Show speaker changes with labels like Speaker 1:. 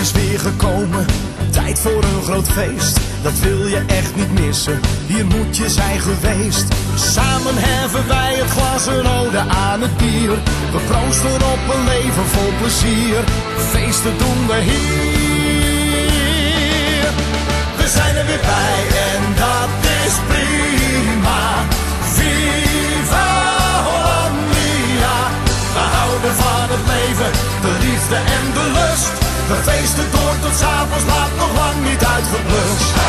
Speaker 1: is weer gekomen, tijd voor een groot feest. Dat wil je echt niet missen, hier moet je zijn geweest. Samen heffen wij het glas een ode aan het bier. We proosten op een leven vol plezier. Feesten doen we hier. We zijn er weer bij en dat is prima. Viva Hollandia. We houden van het leven, de liefde en de. We feesten door tot s'avonds laat, nog lang niet uitgeblust.